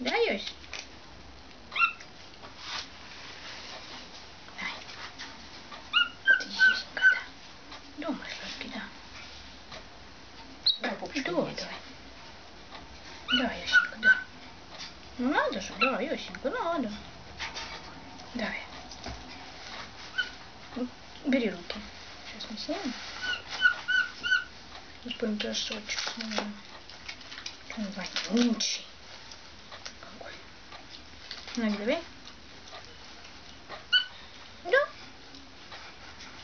Да, Юсь? Ты Юсенька, да. Думаешь, ложки, да. Давай пупочку Давай, давай. Да, Юсенька, да. Ну надо же, да, Юсенька, надо. Давай. Ну, Бери руки. Сейчас мы снимем. Сейчас будем бросочек. Он вонючий. Какой. Ноги давай. Да.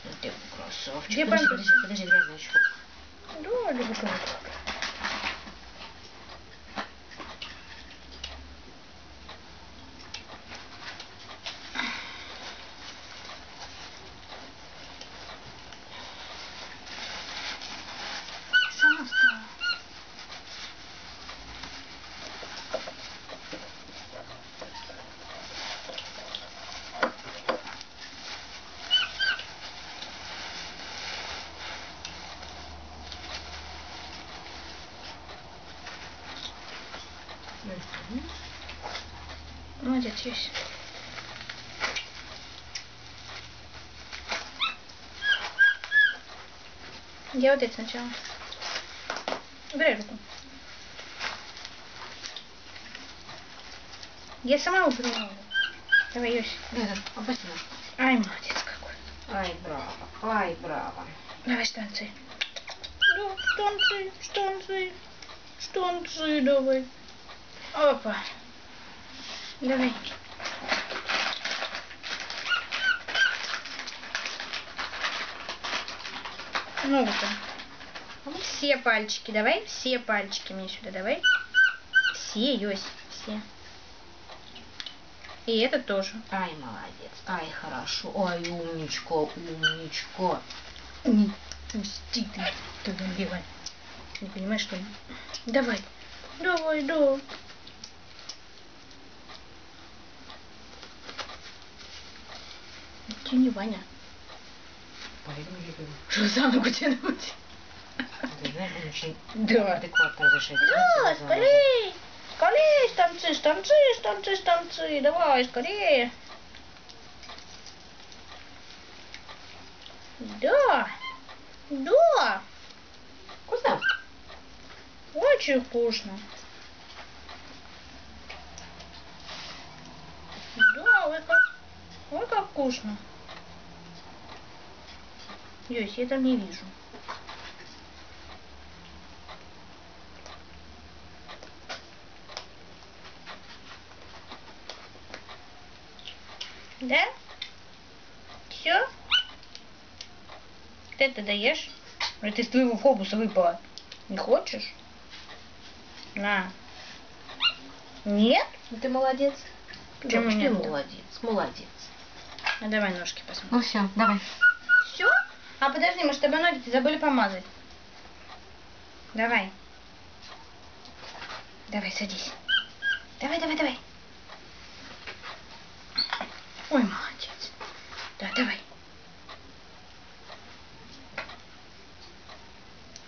Ну ты красавчик. Где подожди, памперсы? подожди, подожди, грязная щека. Да, люблю как. Сама Молодец, есть. Я вот это сначала. Убирай руку. Я сама уберу. Давай, Йоси. Опусти ножку. Ай, молодец какой. Ай, браво, ай, браво. Давай штанцы. Да, штанцы, штанцы. Штанцы давай. Опа. Давай. Ногу-то. Все пальчики давай. Все пальчики мне сюда давай. Все, Йось, все. И это тоже. Ай, молодец, ай, хорошо, ай, умничка, умничка. Не пусти ты, ты наливай. Не понимаешь, что ли? Давай. Давай, да. Тяни, Ваня. Поэтому я говорю, Что за ногу тянуть? ты знаешь, он очень Да. адекватно разрешает. Да, ситуацию, скорей! Скорей, станцы, станцы, станцы, станцы. Давай, скорее. Да. Да. Вкусно? Очень вкусно. Да, ой как, ой как вкусно. Ёсь, я там не вижу. Да? Все? Ты это даешь? Это из твоего фобуса выпало. Не хочешь? На. Нет? Ну ты молодец. Почему ты молодец, молодец. А давай ножки посмотрим. Ну все, давай. А подожди, мы с тобой ноги забыли помазать. Давай. Давай, садись. Давай, давай, давай. Ой, молодец. Да, давай.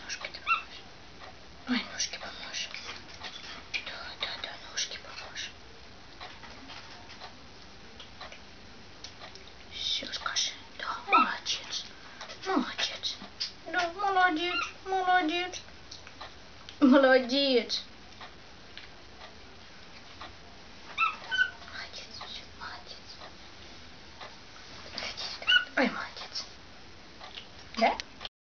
Ножки ты поможешь. Ой, ножки поможешь. Да, да, да, ножки поможешь. Все, скажи. Да, молодец. Молодец. Да, молодец, молодец. Молодец. Молодец, всё, молодец. Иди сюда. Ой, молодец.